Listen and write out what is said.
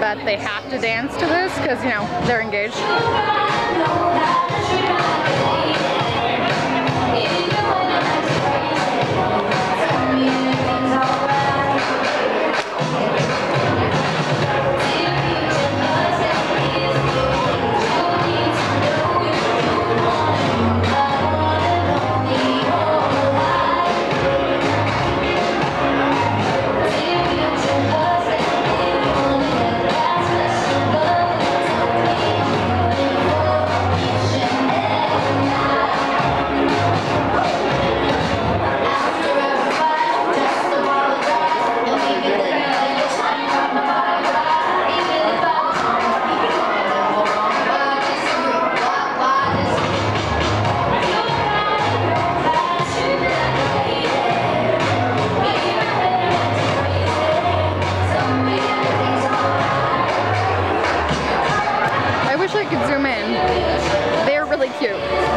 but they have to dance to this because, you know, they're engaged. zoom in. They're really cute.